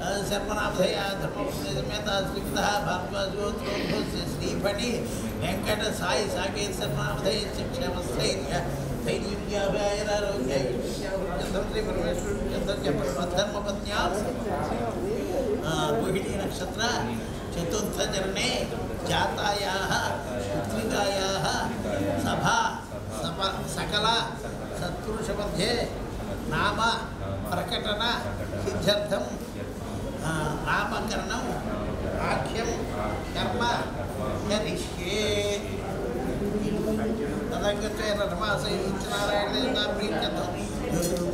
सर्वनाथयाधर्ममेतः भगवद्योत्रोभस्य श्रीफणि वेङ्कटसायि साकेत सर्वनाथयस्य क्षेमस्थैर्य धैर्युर्याभ्यायरारोग्यायुष्यावृक्षसन्त्रि परमेश्वरस्य परमधर्मपत्न्या रोहिणी नक्षत्र चतुर्थचरणे जातायाः पुत्रिकायाः सभा सप सकला सत्पुरुषमध्ये करणम आख्यम कर्म यदिष्ये तदंगत्वे रमासे नारायणे प्रीत्यतो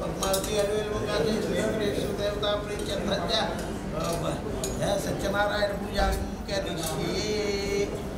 पद्मावती अड़वेलुगासे देवरेषु देवता प्रीत्यन्त सत्यनारायण पूजा करिष्ये